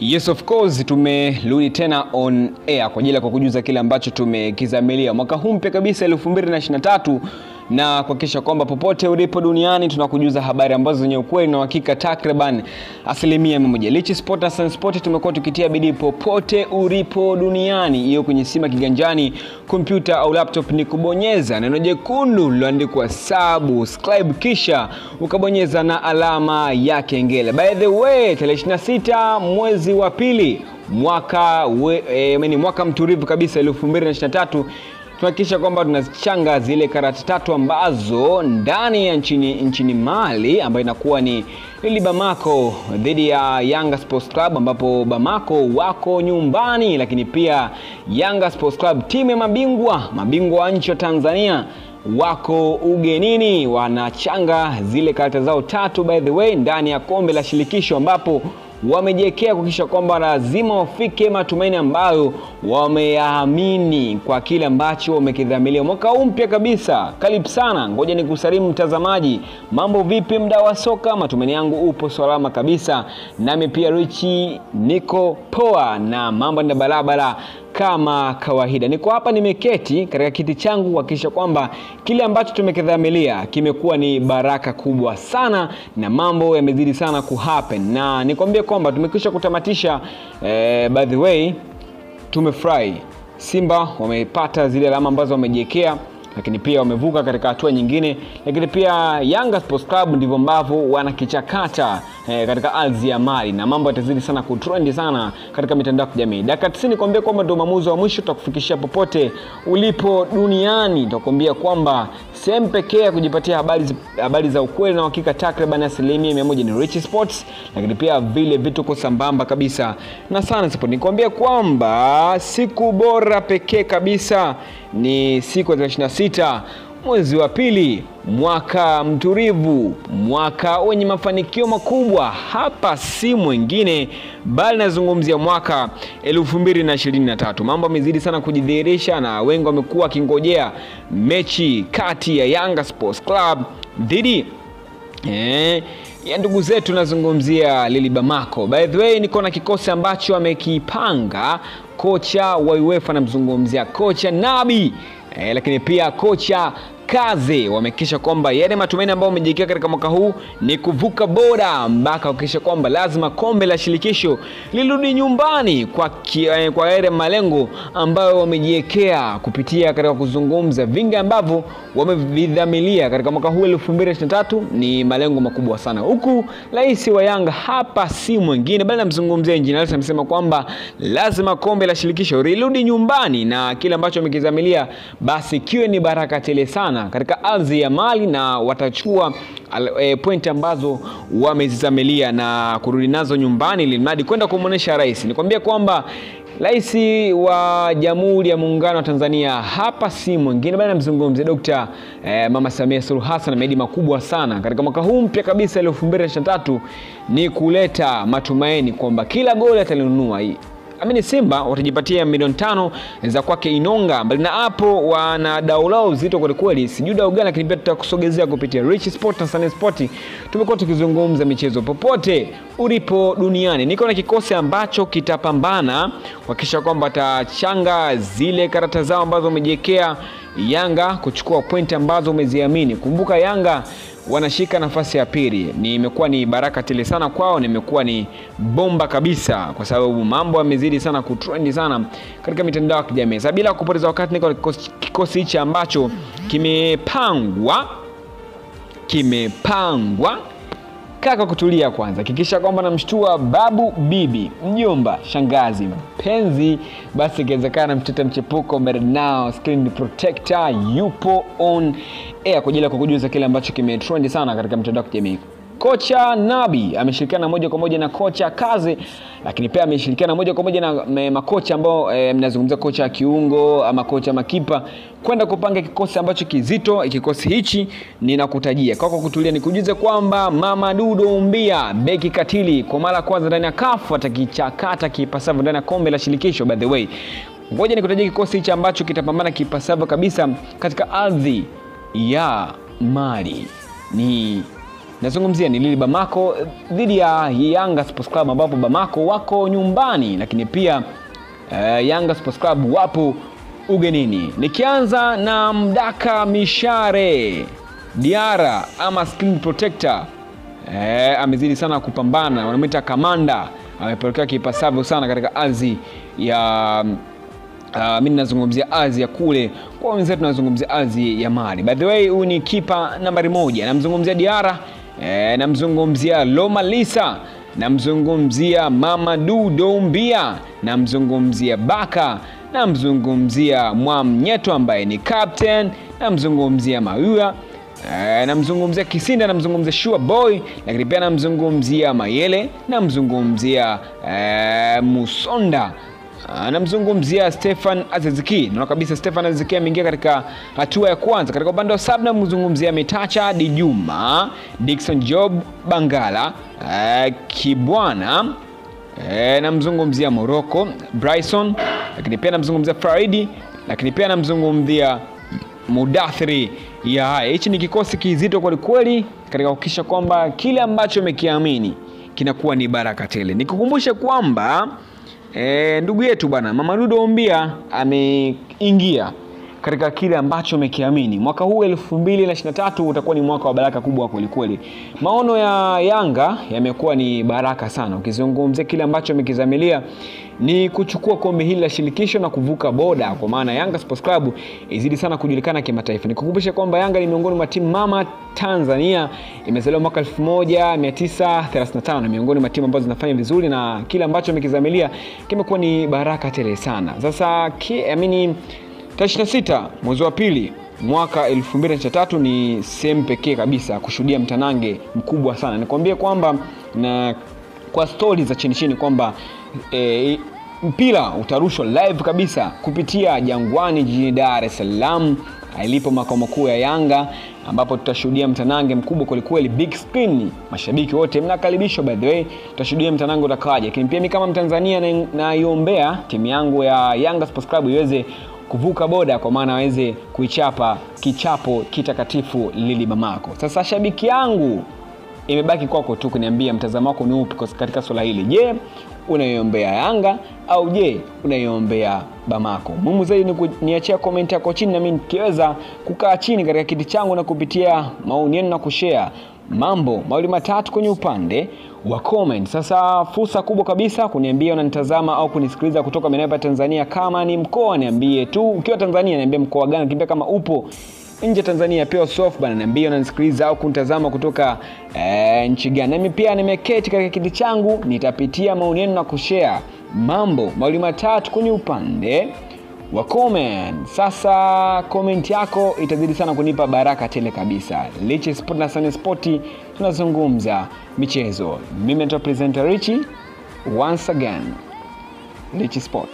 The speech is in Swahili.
Yes of course, tumerudi tena on air kwa ajili ya kukujuza kile ambacho tumekizamilia. Mwaka huu mpya kabisa 2023 na kuhakikisha kwamba popote ulipo duniani tunakujuza habari ambazo zenye ukweli na uhakika takriban asilimia mia moja. Lichi Sport na Sun Sport tumekuwa tukitia bidii popote ulipo duniani, hiyo kwenye sima kiganjani, kompyuta au laptop, ni kubonyeza neno jekundu lililoandikwa subscribe, kisha ukabonyeza na alama ya kengele. By the way, tarehe 26 mwezi wa pili mwaka we, e, mwaka mturivu kabisa 2023 tunahakikisha kwamba tunachanga zile karati tatu ambazo ndani ya nchini, nchini Mali ambayo inakuwa ni Lili Bamako dhidi ya Yanga Sports Club ambapo Bamako wako nyumbani, lakini pia Yanga Sports Club timu ya mabingwa mabingwa wa nchi wa Tanzania wako ugenini, wanachanga zile karata zao tatu by the way ndani ya kombe la shirikisho ambapo wamejiwekea kuhakikisha kwamba lazima wafike matumaini ambayo wameyaamini kwa kile ambacho wamekidhamilia mwaka huu mpya kabisa. Karibu sana, ngoja ni kusalimu mtazamaji, mambo vipi, mda wa soka? Matumaini yangu upo salama kabisa, nami pia Richi niko poa na mambo ni barabara kama kawaida. Niko hapa nimeketi katika kiti changu kuhakikisha kwamba kile ambacho tumekidhamilia kimekuwa ni baraka kubwa sana na mambo yamezidi sana kuhappen, na nikwambie kwamba tumekwisha kutamatisha eh, by the way tumefurahi. Simba wamepata zile alama ambazo wamejiwekea lakini pia wamevuka katika hatua nyingine, lakini pia Yanga Sports Club ndivyo ambavyo wanakichakata eh, katika ardhi ya Mali na mambo yatazidi sana kutrendi sana katika mitandao ya kijamii. Dakika 90 nikwambia kwamba ndio maamuzi wa mwisho, tutakufikishia popote ulipo duniani. Nitakwambia kwamba sehemu pekee ya kujipatia habari, habari za ukweli na uhakika takriban asilimia mia moja ni Rich Sports, lakini pia vile vitu kwa sambamba kabisa na sana Sport. Nikwambia kwamba siku bora pekee kabisa ni siku ya 26 mwezi wa pili mwaka mturivu, mwaka wenye mafanikio makubwa. Hapa si mwingine bali nazungumzia mwaka 2023. Mambo amezidi sana kujidhihirisha na wengi wamekuwa wakingojea mechi kati ya Yanga Sports Club dhidi eh, ya ndugu zetu nazungumzia Lili Bamako. By the way, niko na kikosi ambacho amekipanga kocha wa UEFA, namzungumzia kocha Nabi eh, lakini pia kocha Kaze wamehakikisha kwamba yale matumaini ambayo wamejiwekea katika mwaka huu ni kuvuka boda mpaka kuhakikisha kwamba lazima kombe la shirikisho lirudi nyumbani kwa, kwa yale malengo ambayo wamejiwekea kupitia katika kuzungumza vingi ambavyo wamevidhamilia katika mwaka huu 2023 ni malengo makubwa sana, huku rais wa Yanga hapa si mwingine bali namzungumzia Injinia amesema kwamba lazima kombe la shirikisho lirudi nyumbani na kile ambacho wamekidhamilia basi kiwe ni baraka tele sana katika ardhi ya Mali na watachukua e, pointi ambazo wamezizamilia na kurudi nazo nyumbani ili mradi kwenda kumwonyesha rais. Nikwambia kwamba Rais wa Jamhuri ya Muungano wa Tanzania hapa si mwingine bali namzungumzia Dokta e, Mama Samia Suluhu Hassan. Ameahidi makubwa sana katika mwaka huu mpya kabisa 2023 ni kuleta matumaini kwamba kila goli atalinunua hii amini Simba watajipatia milioni tano za kwake Inonga. Mbali na hapo, wana dau lao uzito kwelikweli, sijui dau gani, lakini pia tutakusogezea kupitia Rich Sport na Sunny Sport. Tumekuwa tukizungumza michezo popote ulipo duniani. Niko na kikosi ambacho kitapambana kuhakikisha kwamba watachanga zile karata zao ambazo wamejiwekea Yanga kuchukua pointi ambazo umeziamini. Kumbuka Yanga wanashika nafasi ya pili, ni imekuwa ni baraka tele sana kwao, nimekuwa imekuwa ni bomba kabisa, kwa sababu mambo yamezidi sana kutrendi sana katika mitandao ya kijamii. Sasa bila kupoteza wakati, niko kikosi hichi ambacho kimepangwa kimepangwa Kaka, kutulia kwanza, hakikisha kwamba namshtua babu, bibi, mjomba, shangazi, mpenzi, basi ikiwezekana namtete mchepuko now screen protector yupo on air kwa ajili ya kukujuza kile ambacho kimetrendi sana katika mtandao wa kijamii. Kocha Nabi ameshirikiana moja kwa moja na kocha Kazi, lakini pia ameshirikiana moja kwa moja na makocha ambao e, mnazungumzia kocha kiungo ama kocha makipa kwenda kupanga kikosi ambacho kizito. Kikosi hichi ninakutajia kwako kutulia, nikujuze kwamba Mama Dudo umbia beki katili kwa mara ya kwanza ndani ya kafu atakichakata kipasavyo ndani ya kombe la shirikisho. By the way, ngoja nikutajia kikosi hichi ambacho kitapambana kipasavyo kabisa katika ardhi ya Mali ni nazungumzia ni Lili Bamako dhidi ya Yanga Sports Club ambapo Bamako wako nyumbani, lakini pia uh, Yanga Sports Club wapo ugenini. Nikianza na Mdaka Mishare Diara ama screen protector eh, amezidi sana kupambana, wanamwita kamanda, amepelekea kipasavyo sana katika ardhi ya Uh, mi nazungumzia ardhi ya kule kwa wenzetu, tunazungumzia ardhi ya Mali. By the way, huyu ni kipa nambari moja, namzungumzia Diara eh, namzungumzia Loma Lisa, namzungumzia Mamadu Doumbia, namzungumzia Baka, namzungumzia Mwamnyeto ambaye ni captain, namzungumzia Mayua e, namzungumzia Kisinda, namzungumzia Shua Boy, lakini pia namzungumzia Mayele, namzungumzia e, Musonda namzungumzia Stefan Aziziki. Naona kabisa Stefan Aziziki ameingia katika hatua ya kwanza. Katika upande wa sub namzungumzia Mitacha Dijuma, Dickson Job Bangala, uh, Kibwana eh, namzungumzia Morocco Bryson, lakini pia namzungumzia Faridi, lakini pia namzungumzia Mudathiri ya. Hichi ni kikosi kizito kwelikweli katika kuhakikisha kwamba kile ambacho umekiamini kinakuwa ni baraka tele. Nikukumbushe kwamba e, ndugu yetu bwana Mamadou Ombia ameingia katika kile ambacho umekiamini. Mwaka huu 2023 utakuwa ni mwaka wa baraka kubwa kwelikweli. Maono ya Yanga yamekuwa ni baraka sana, ukizungumzia kile ambacho amekizamilia ni kuchukua kombe hili la shirikisho na kuvuka boda, kwa maana Yanga Sports Club izidi sana kujulikana kimataifa. Nikukumbushe kwamba Yanga ni miongoni mwa timu mama Tanzania, imezaliwa mwaka 1935 na miongoni mwa timu ambazo zinafanya vizuri na kile ambacho amekizamilia kimekuwa ni baraka tele sana. Sasa ki, I mean, tarehe 26 mwezi wa pili mwaka 2023 ni sehemu pekee kabisa kushuhudia mtanange mkubwa sana. Nikwambie kwamba na kwa stori za chini chini kwamba e, mpira utarushwa live kabisa kupitia Jangwani jijini Dar es Salaam ilipo makao makuu ya Yanga ambapo tutashuhudia mtanange mkubwa kwelikweli, big screen. Mashabiki wote mnakaribishwa, by the way, tutashuhudia mtanange utakaje. Lakini pia mi kama Mtanzania naiombea na timu yangu ya Yanga Sports Club iweze kuvuka boda kwa maana aweze kuichapa kichapo kitakatifu Lili mamako Sasa shabiki yangu, imebaki kwako tu kuniambia mtazamo wako ni upi katika swala hili. Je, unaiombea Yanga au je unaiombea Bamako? Muhimu zaidi ni niachia komenti yako chini, nami nikiweza kukaa chini katika kiti changu na kupitia maoni yenu na kushare mambo mawili matatu kwenye upande wa comment. Sasa fursa kubwa kabisa kuniambia unanitazama au kunisikiliza kutoka maeneo ya Tanzania. Kama ni mkoa niambie tu, ukiwa Tanzania niambie mkoa gani, ukimbia kama upo nje Tanzania pia soft bana, niambie unanisikiliza au kunitazama kutoka e, nchi gani. Nami pia nimeketi katika kiti changu, nitapitia maoni yenu na kushare mambo mawili matatu kwenye upande wa comment. Sasa comment yako itazidi sana kunipa baraka tele kabisa. Lichi Sport na Sane Sport tunazungumza michezo. Mimi ndio presenter Richi once again. Lichi Sport.